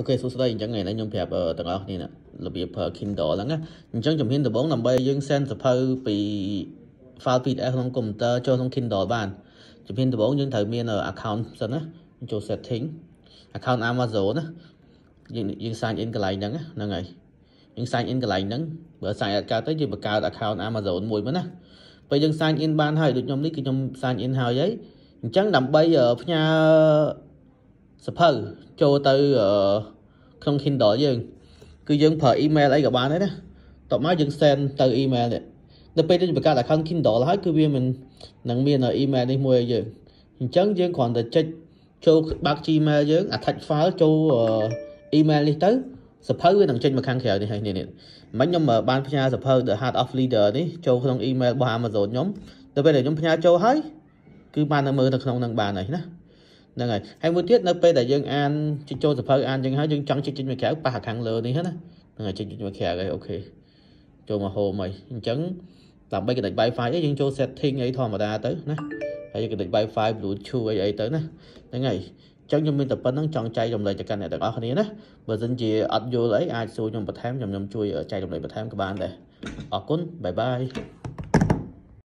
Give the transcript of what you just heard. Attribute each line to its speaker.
Speaker 1: អូខេសួស្តីអញ្ចឹងថ្ងៃនេះខ្ញុំប្រាប់ទាំងអស់គ្នារបៀបប្រើ Kindle ហ្នឹងណាអញ្ចឹងជំហានដំបូងដើម្បីយើង send សភៅពី file PDF ក្នុងកុំព្យូទ័រចូលក្នុង Kindle បានជំហានដំបូងយើងត្រូវមាន account សិនណាចូល setting account Amazon ណាយើងយើង sign in កន្លែងហ្នឹងហ្នឹងហើយយើង sign in កន្លែងហ្នឹងបើ sign អត់កើតទៅយើងបង្កើត account Amazon មួយមកណាពេលយើង sign in បានហើយដូចខ្ញុំនេះគឺខ្ញុំ sign in ហើយហើយអញ្ចឹងដើម្បីផ្ញើ សភៅចូលទៅក្នុង Kindle យើងគឺយើងប្រើ email អីក៏បានដែរណាតបមកយើង send ទៅ email នេះដល់ពេលយើងបង្កើត account Kindle ហើយគឺវាមិននឹងមាន email នេះមួយឲ្យយើងអញ្ចឹងយើងគ្រាន់តែចុចចូលបាក់ Gmail យើង attach file ចូល email នេះទៅសភៅវានឹងចេញមកខាងក្រៅនេះហើយនេះនេះមិនខ្ញុំបានផ្ញើសភៅ The Heart of Leader នេះចូលក្នុង email របស់ Amazon ខ្ញុំដល់ពេលដែលខ្ញុំផ្ញើចូលហើយគឺបាននៅមើលនៅក្នុងនឹងបានហើយណា ហ្នឹងហើយហើយមួយទៀតនៅពេលដែលយើងអានជិះចូលសភៅអានចឹងហើយយើងចង់ជិះចេញមកក្រៅប៉ះខាងលើនេះណាហ្នឹងហើយជិះចេញមកក្រៅហើយអូខេចូលមក home ហើយអញ្ចឹងដើម្បីកណិត Wi-Fi អីយើងចូល setting អីធម្មតាទៅណាហើយកណិត Wi-Fi Bluetooth អីអីទៅណាហ្នឹងហើយចឹងខ្ញុំមានតែប៉ុណ្្នឹងចង់ចែករំលែកទៅកាន់អ្នកទាំងអស់គ្នាណាបើមិនជាអត់យល់អីអាចសួរខ្ញុំបន្ថែមខ្ញុំខ្ញុំជួយចែករំលែកបន្ថែមក៏បានដែរអរគុណបាយបាយ